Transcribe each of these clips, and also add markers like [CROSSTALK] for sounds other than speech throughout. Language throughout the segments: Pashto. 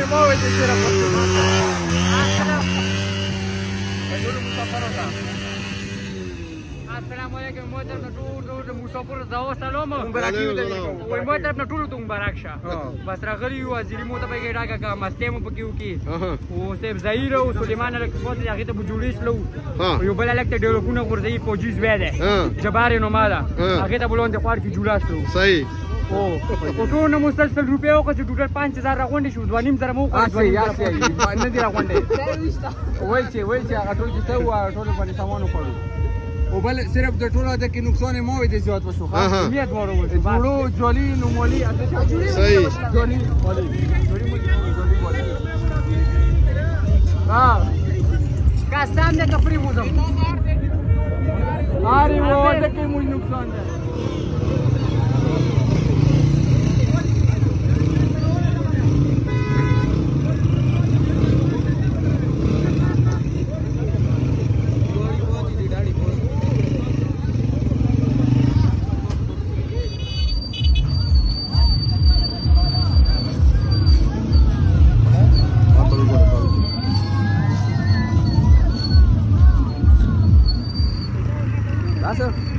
не можете ще работи. السلام علیکم مو طرف نه ټول ټول مسافر زو سلام مبارک یو دی مو طرف نه ټول ته مبارک شه بس راغلی یو وزیر مو ته پیګه ډاګه کا مسته مو پکې وکي او سیب زهیر او سليمان الک په دې هغه ته جوړې شلو یو بل الک ته ډیرو کو نه ورځي په جیز وې ده جبار نو ماده هغه ته بلوند خوار کی جوړا شلو صحیح او ټول نو مسلسل روپیا وکړه چې ټوټل 5000 راغونډې شو 2500 مو وکړه یاسې یاسې نه دی راغونډې [LAUGHS] ویل چې ویل چې هغه ټول چې څه و ټول باندې سامان وکړو او بل صرف د ټولو د کې نقصان مو دې زیات وشو ها بیا دواره و جوړو جولي نو مولي اته صحیح جولي مولي جولي مولي ها قسم نه کفری موزم آری و دکې مو نقصان ده sir.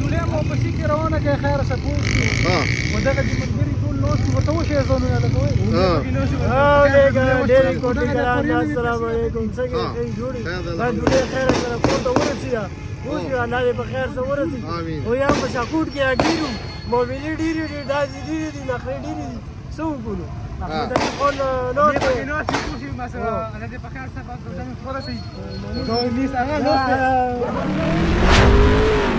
جولې مو په سي کې روانه کې خیر سکو ها ودغه دې ملګری ټول نو څه وته وشه زونه نه لګوي ها لګا ډېر کوټي ګران السلام علیکم څنګه یې جوړي دا جولې خیر سره کوټه ورسیه اوس یو الله دې په خیر سره ورسیه او یا په شاکوټ کې اډیرو موبایل ډیر ډیر داسې ډیر دي نخري ډیر دي څه وګورو نقول لوسي نبغي نوسي كل شيء مثلا انا دي بخير سبب قدام الفرسي نوسي انا نوسي